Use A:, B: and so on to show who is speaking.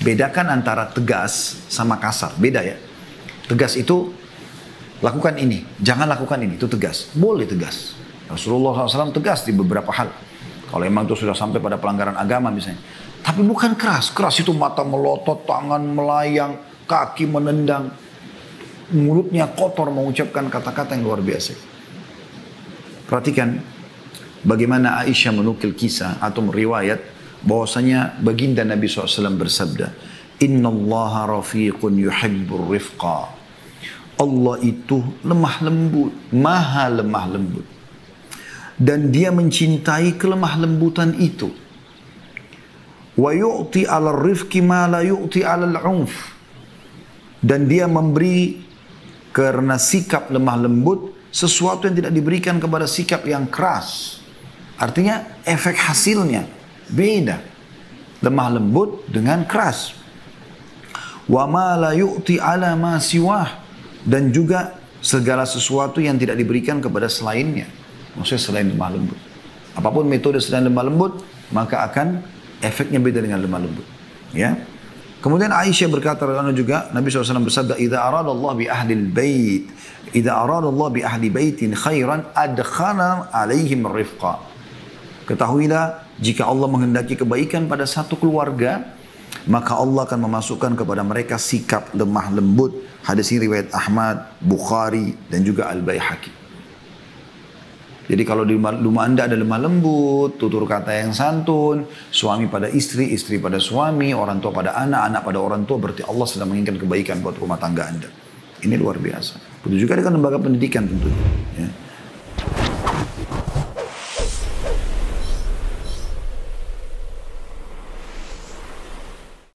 A: bedakan antara tegas sama kasar. Beda ya. Tegas itu lakukan ini, jangan lakukan ini, itu tegas. Boleh tegas. Rasulullah SAW tegas di beberapa hal. Kalau emang itu sudah sampai pada pelanggaran agama misalnya. Tapi bukan keras. Keras itu mata melotot, tangan melayang, kaki menendang. Mulutnya kotor mengucapkan kata-kata yang luar biasa. Perhatikan bagaimana Aisyah menukil kisah atau meriwayat bahwasanya baginda Nabi SAW bersabda, Inna Allah rafiqun yuhibbur rifqa. Allah itu lemah lembut, maha lemah lembut dan dia mencintai kelemah lembutan itu. Wa yu'ti 'ala rifqi ma la yu'ti 'ala al-'unf. Dan dia memberi karena sikap lemah lembut sesuatu yang tidak diberikan kepada sikap yang keras. Artinya efek hasilnya beda. Lemah lembut dengan keras. Wa ma la yu'ti 'ala ma siwah dan juga segala sesuatu yang tidak diberikan kepada selainnya. Maksudnya selain lemah lembut. Apa pun metode selain lemah lembut, maka akan efeknya beda dengan lemah lembut. Ya. Kemudian Aisyah berkata juga, Nabi SAW bersabda, "Idza arada Allah bi ahli bait, idza arada Allah bi ahli baitin khairan adkhala alaihim rifqa." Ketahuilah, jika Allah menghendaki kebaikan pada satu keluarga, maka Allah akan memasukkan kepada mereka sikap lemah lembut. Hadis ini riwayat Ahmad, Bukhari, dan juga Al-Baihaqi. Jadi kalau di rumah anda ada lemah lembut, tutur kata yang santun, suami pada istri, istri pada suami, orang tua pada anak, anak pada orang tua, berarti Allah sedang menginginkan kebaikan buat rumah tangga anda. Ini luar biasa. Begitu juga dengan lembaga pendidikan tentunya. Ya.